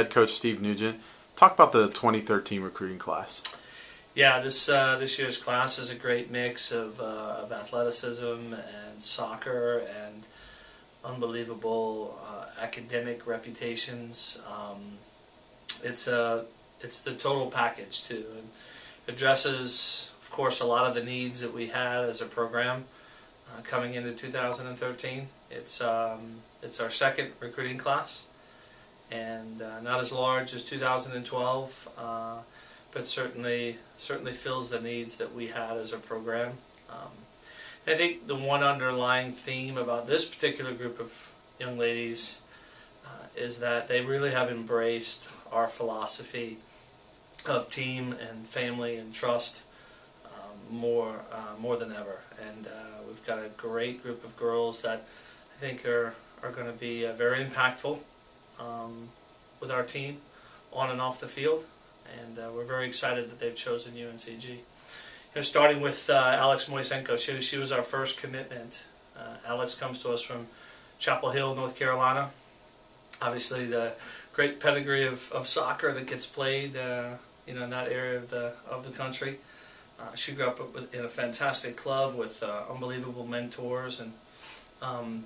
head coach Steve Nugent. Talk about the 2013 recruiting class. Yeah, this uh, this year's class is a great mix of, uh, of athleticism and soccer and unbelievable uh, academic reputations. Um, it's a it's the total package too, and addresses, of course, a lot of the needs that we had as a program uh, coming into 2013. It's um, it's our second recruiting class, and uh, not as large as 2012, uh, but certainly certainly fills the needs that we had as a program. Um, I think the one underlying theme about this particular group of young ladies uh, is that they really have embraced our philosophy of team and family and trust um, more uh, more than ever. And uh, we've got a great group of girls that I think are are going to be uh, very impactful um, with our team on and off the field. And uh, we're very excited that they've chosen UNCG. You know, starting with uh, Alex Moisenko, she, she was our first commitment. Uh, Alex comes to us from Chapel Hill, North Carolina. Obviously, the great pedigree of, of soccer that gets played you know, in that area of the of the country. Uh, she grew up in a fantastic club with uh, unbelievable mentors, and um,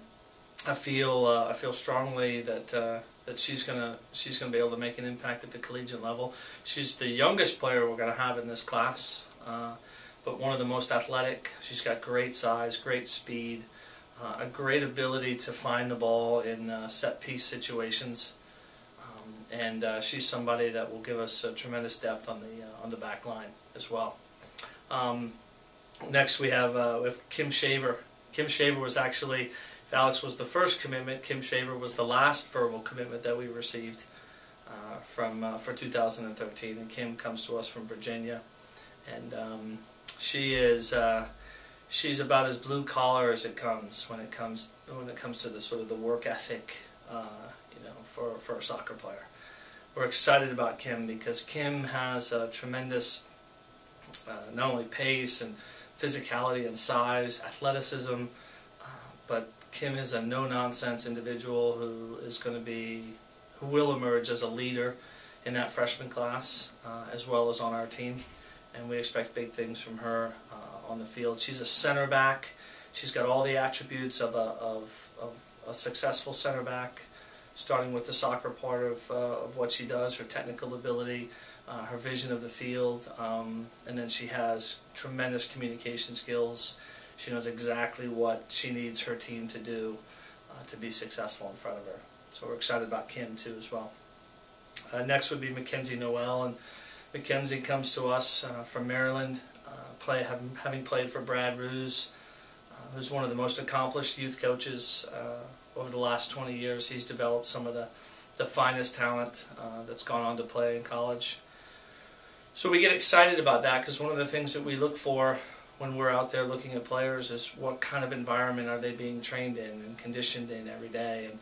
I feel uh, I feel strongly that uh, that she's gonna she's gonna be able to make an impact at the collegiate level. She's the youngest player we're gonna have in this class, uh, but one of the most athletic. She's got great size, great speed, uh, a great ability to find the ball in set piece situations and uh, she's somebody that will give us tremendous depth on the uh, on the back line as well. Um, next we have uh, we have Kim Shaver. Kim Shaver was actually, Alex was the first commitment, Kim Shaver was the last verbal commitment that we received uh, from uh, for 2013, and Kim comes to us from Virginia, and um, she is uh, she's about as blue collar as it comes when it comes when it comes to the sort of the work ethic, you know, for for a soccer player. We're excited about Kim because Kim has a tremendous uh, not only pace and physicality and size, athleticism, uh, but Kim is a no-nonsense individual who is going to be, who will emerge as a leader in that freshman class uh, as well as on our team. And we expect big things from her uh, on the field. She's a center back. She's got all the attributes of a, of, of a successful center back starting with the soccer part of, uh, of what she does, her technical ability, uh, her vision of the field, um, and then she has tremendous communication skills. She knows exactly what she needs her team to do uh, to be successful in front of her. So we're excited about Kim too as well. Uh, next would be Mackenzie Noel, and Mackenzie comes to us uh, from Maryland, uh, play, having, having played for Brad Roos, who's one of the most accomplished youth coaches over the last 20 years, he's developed some of the, the finest talent uh, that's gone on to play in college. So we get excited about that because one of the things that we look for when we're out there looking at players is what kind of environment are they being trained in and conditioned in every day. And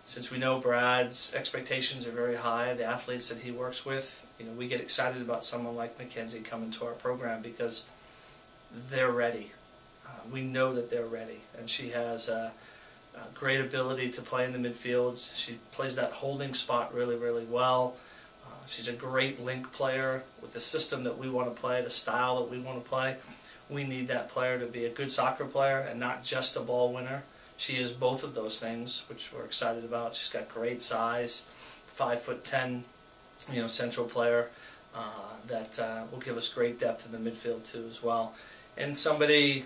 since we know Brad's expectations are very high, the athletes that he works with, you know, we get excited about someone like Mackenzie coming to our program because they're ready. Uh, we know that they're ready, and she has. Uh, uh, great ability to play in the midfield. She plays that holding spot really, really well. Uh, she's a great link player with the system that we want to play, the style that we want to play. We need that player to be a good soccer player and not just a ball winner. She is both of those things, which we're excited about. She's got great size, five foot ten, you know, central player uh, that uh, will give us great depth in the midfield too as well. And somebody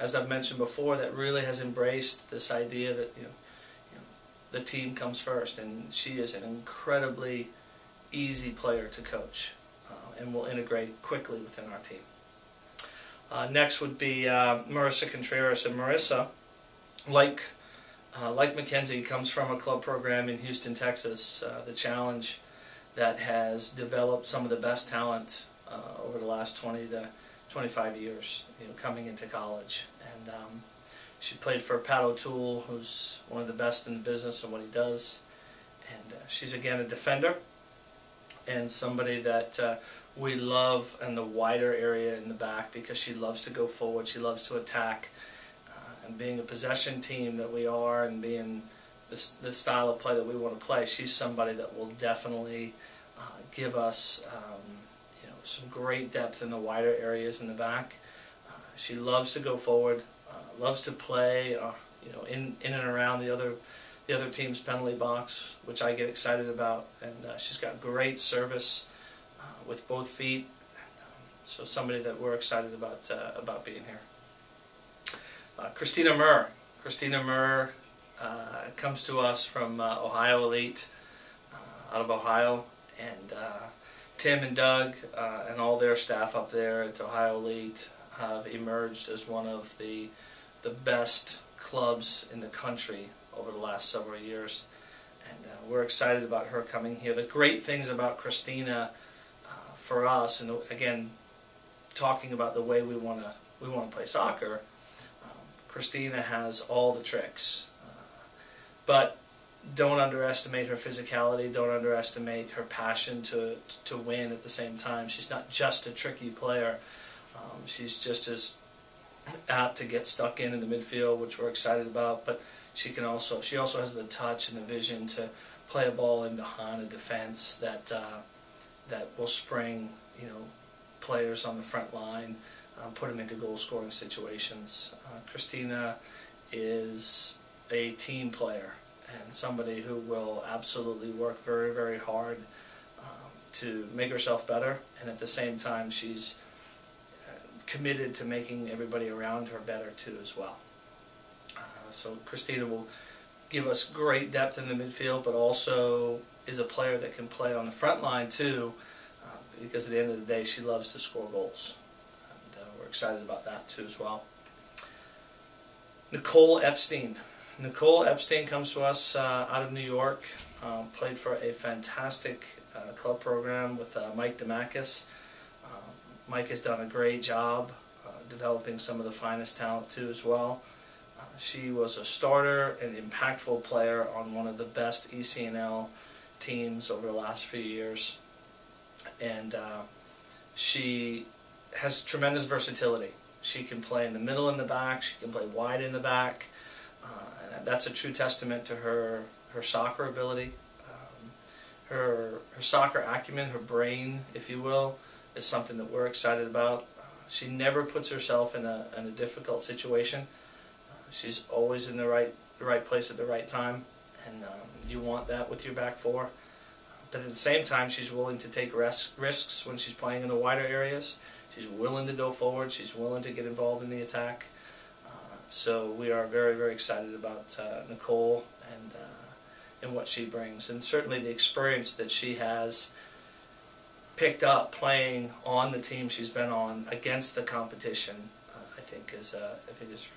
as I've mentioned before, that really has embraced this idea that you know, you know, the team comes first, and she is an incredibly easy player to coach, uh, and will integrate quickly within our team. Uh, next would be uh, Marissa Contreras, and Marissa, like uh, like Mackenzie, comes from a club program in Houston, Texas, uh, the Challenge, that has developed some of the best talent uh, over the last 20 to 25 years, you know, coming into college. And um, she played for Pat O'Toole, who's one of the best in the business and what he does. And uh, she's again a defender and somebody that we love in the wider area in the back because she loves to go forward, she loves to attack. Uh, and being a possession team that we are and being this the style of play that we want to play, she's somebody that will definitely uh, give us um, you know some great depth in the wider areas in the back. Uh, she loves to go forward, uh, loves to play uh, you know in in and around the other the other team's penalty box, which I get excited about, and uh, she's got great service with both feet. Um, so somebody that we're excited about about being here. Christina Murr. Christina Murr uh, comes to us from uh, Ohio Elite, uh, out of Ohio, and uh, Tim and Doug uh, and all their staff up there at Ohio Elite have emerged as one of the the best clubs in the country over the last several years, and uh, we're excited about her coming here. The great things about Christina for us, and again, talking about the way we want to we want to play soccer. Um, Christina has all the tricks but don't underestimate her physicality. Don't underestimate her passion to to win. At the same time, she's not just a tricky player. Um, she's just as apt to get stuck in in the midfield, which we're excited about. But she can also she also has the touch and the vision to play a ball in behind a defense that uh, that will spring you know players on the front line, um, put them into goal scoring situations. Uh, Christina is a team player and somebody who will absolutely work very, very hard um, to make herself better, and at the same time, she's uh, committed to making everybody around her better too as well. Uh, so Christina will give us great depth in the midfield, but also is a player that can play on the front line too, uh, because at the end of the day, she loves to score goals. And uh, we're excited about that too as well. Nicole Epstein. Nicole Epstein comes to us uh, out of New York, um, played for a fantastic uh, club program with uh, Mike Demakis. Um, Mike has done a great job uh, developing some of the finest talent too as well. Uh, she was a starter and impactful player on one of the best ECNL teams over the last few years. And uh, she has tremendous versatility. She can play in the middle and the back, she can play wide in the back that's a true testament to her her soccer ability, um, her her soccer acumen, her brain, if you will, is something that we're excited about. Uh, she never puts herself in a in a difficult situation. Uh, she's always in the right the right place at the right time, and um, you want that with your back four. But at the same time, she's willing to take ris risks when she's playing in the wider areas. She's willing to go forward. She's willing to get involved in the attack. So we are very, very excited about uh, Nicole and uh, and what she brings, and certainly the experience that she has picked up playing on the team she's been on against the competition. Uh, I think is uh, I think is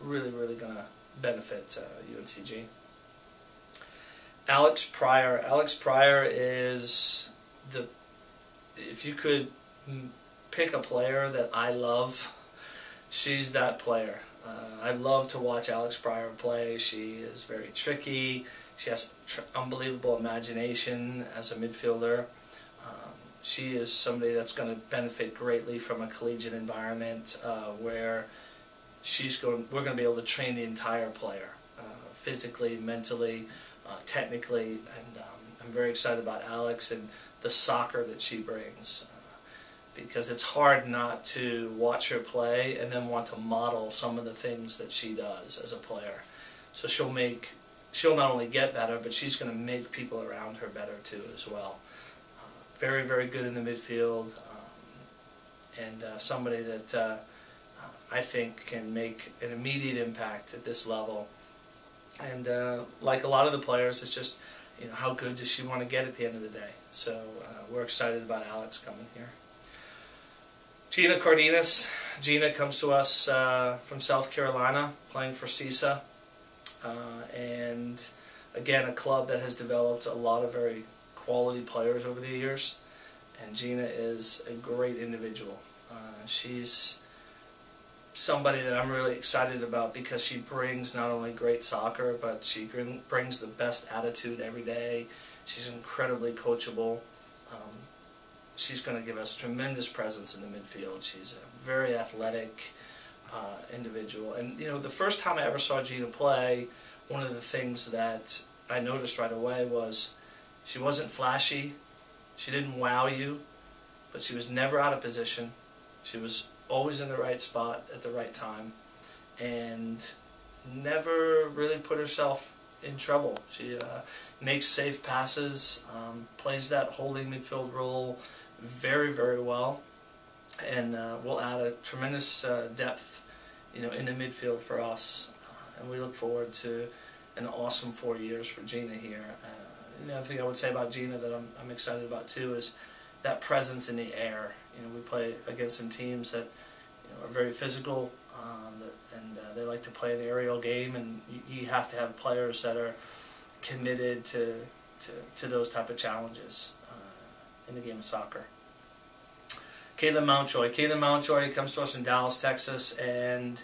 really, really going to benefit UNCG. Uh, Alex Pryor. Alex Pryor is the if you could pick a player that I love, she's that player. Uh, I love to watch Alex Pryor play. She is very tricky. She has unbelievable imagination as a midfielder. Um, she is somebody that's going to benefit greatly from a collegiate environment uh, where she's going. We're going to be able to train the entire player, uh, physically, mentally, uh, technically, and um, I'm very excited about Alex and the soccer that she brings because it's hard not to watch her play and then want to model some of the things that she does as a player. So she'll make, she'll not only get better, but she's going to make people around her better too as well. Uh, very, very good in the midfield, um, and uh, somebody that uh, I think can make an immediate impact at this level. And uh, like a lot of the players, it's just, you know, how good does she want to get at the end of the day? So uh, we're excited about Alex coming here. Gina Cardenas. Gina comes to us uh, from South Carolina, playing for CESA. Uh, and again, a club that has developed a lot of very quality players over the years. And Gina is a great individual. Uh, she's somebody that I'm really excited about because she brings not only great soccer, but she brings the best attitude every day. She's incredibly coachable. Um, she's going to give us tremendous presence in the midfield. She's a very athletic. uh, individual. And you know, the first time I ever saw Gina play, one of the things that I noticed right away was she wasn't flashy, she didn't wow you, but she was never out of position. She was always in the right spot at the right time, and never really put herself in trouble. She uh, makes safe passes, um, plays that holding midfield role very, very well, and uh, will add a tremendous uh, depth, you know, in the midfield for us. Uh, and we look forward to an awesome four years for Gina here. Uh, another thing I would say about Gina that I'm, I'm excited about too is that presence in the air. You know, we play against some teams that you know, are very physical, um, and uh, they like to play an aerial game, and you, you, have to have players that are committed to to, to those type of challenges uh, in the game of soccer. Caitlin Mountjoy. Caitlin Mountjoy comes to us in Dallas, Texas, and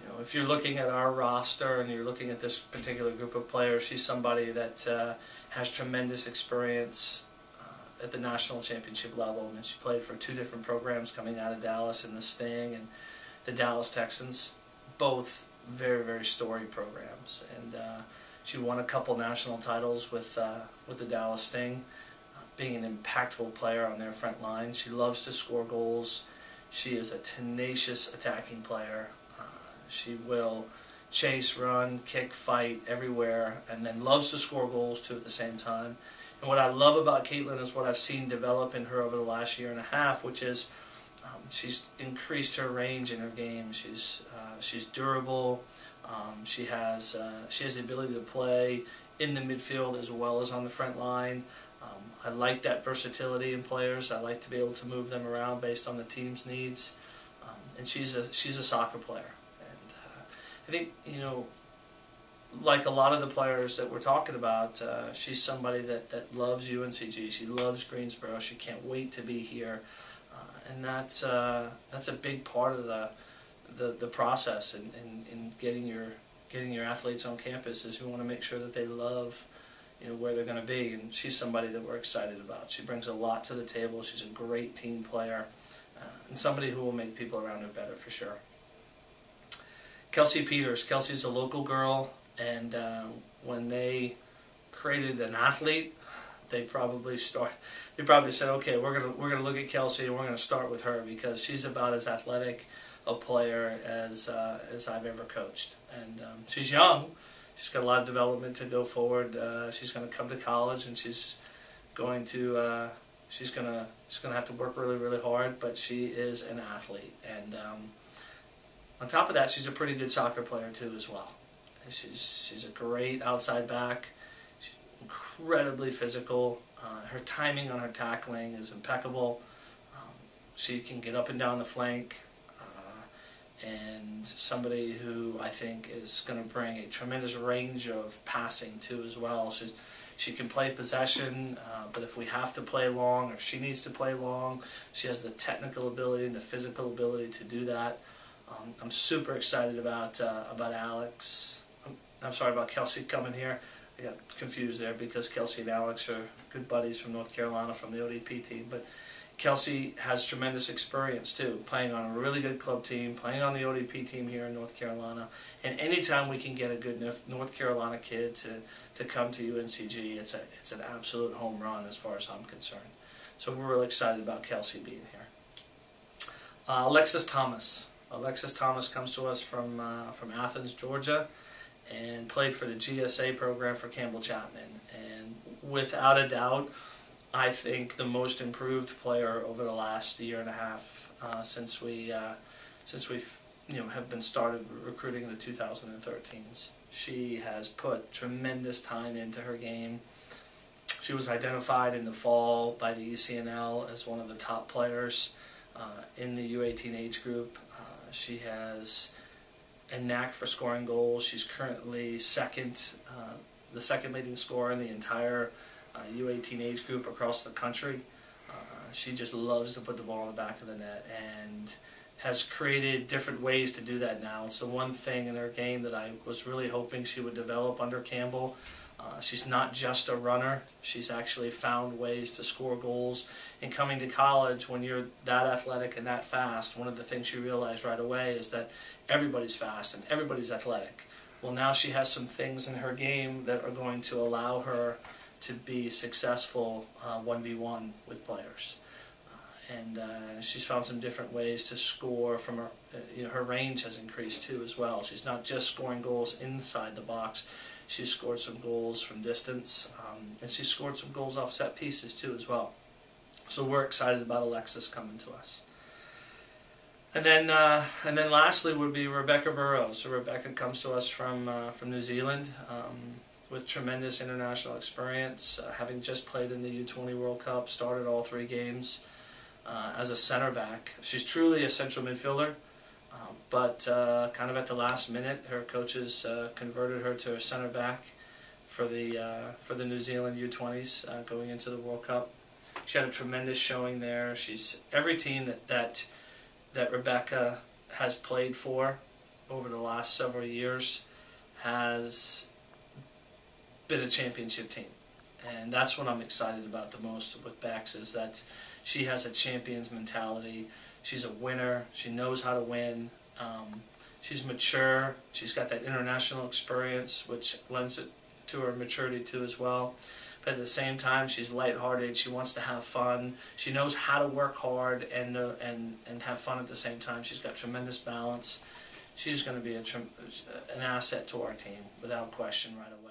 you know if you're looking at our roster and you're looking at this particular group of players, she's somebody that uh, has tremendous experience at the national championship level. and she played for two different programs coming out of Dallas in the Sting and the Dallas Texans, both very very storied programs, and uh, she won a couple national titles with uh, with the Dallas Sting, uh, being an impactful player on their front line. She loves to score goals. She is a tenacious attacking player. Uh, she will chase, run, kick, fight everywhere, and then loves to score goals too at the same time. And what I love about Caitlin is what I've seen develop in her over the last year and a half, which is um, she's increased her range in her game. She's uh, she's durable. Um, she has uh, she has the ability to play in the midfield as well as on the front line. Um, I like that versatility in players. I like to be able to move them around based on the team's needs. Um, and she's a she's a soccer player. And uh, I think you know, like a lot of the players that we're talking about, uh, she's somebody that that loves UNCG. She loves Greensboro. She can't wait to be here. And that's uh, that's a big part of the the, the process in, in, in getting your getting your athletes on campus is we want to make sure that they love you know where they're going to be. And she's somebody that we're excited about. She brings a lot to the table. She's a great team player uh, and somebody who will make people around her better for sure. Kelsey Peters. Kelsey's a local girl and uh, when they created an athlete they probably start. They probably said, okay, we're gonna we're gonna look at Kelsey and we're gonna start with her because she's about as athletic a player as uh, as I've ever coached, and um, she's young. She's got a lot of development to go forward. Uh, she's going to come to college and she's going to uh, she's gonna she's gonna have to work really really hard. But she is an athlete, and um, on top of that, she's a pretty good soccer player too as well. She's she's a great outside back She's incredibly physical. Uh, her timing on her tackling is impeccable. Um, she can get up and down the flank. Uh, and somebody who I think is going to bring a tremendous range of passing too as well. She's, she can play possession, uh, but if we have to play long, if she needs to play long, she has the technical ability and the physical ability to do that. Um, I'm super excited about uh, about Alex. I'm, sorry about Kelsey coming here. I got confused there because Kelsey and Alex are good buddies from North Carolina from the ODP team. But Kelsey has tremendous experience too, playing on a really good club team, playing on the ODP team here in North Carolina. And anytime we can get a good North Carolina kid to, to come to UNCG, it's a it's an absolute home run as far as I'm concerned. So we're really excited about Kelsey being here. Uh, Alexis Thomas. Alexis Thomas comes to us from uh, from Athens, Georgia and played for the GSA program for Campbell Chapman. And without a doubt, I think the most improved player over the last year and a half uh, since we uh, since we you know have been started recruiting the 2013s. She has put tremendous time into her game. She was identified in the fall by the ECNL as one of the top players uh, in the U18 age group. Uh, she has a knack for scoring goals. She's currently second, uh, the second leading scorer in the entire uh, U18 age group across the country. Uh, she just loves to put the ball in the back of the net and has created different ways to do that now. It's the one thing in her game that I was really hoping she would develop under Campbell Uh, she's not just a runner. She's actually found ways to score goals. And coming to college, when you're that athletic and that fast, one of the things you realize right away is that everybody's fast and everybody's athletic. Well, now she has some things in her game that are going to allow her to be successful uh, 1v1 with players. Uh, and uh, she's found some different ways to score from her, uh, you know, her range has increased too as well. She's not just scoring goals inside the box, she's scored some goals from distance, um, and she scored some goals off set pieces too as well. So we're excited about Alexis coming to us. And then, uh, and then lastly would be Rebecca Burrows. So Rebecca comes to us from uh, from New Zealand um, with tremendous international experience, uh, having just played in the U20 World Cup, started all three games uh, as a center back. She's truly a central midfielder, but uh, kind of at the last minute, her coaches uh, converted her to a center back for the for the New Zealand U20s going into the World Cup. She had a tremendous showing there. She's every team that that that Rebecca has played for over the last several years has been a championship team. And that's what I'm excited about the most with Bex is that she has a champion's mentality. She's a winner. She knows how to win. Um, she's mature. She's got that international experience, which lends it to her maturity too as well but at the same time she's lighthearted. She wants to have fun. She knows how to work hard and uh, and and have fun at the same time. She's got tremendous balance. She's going to be a, an asset to our team without question right away.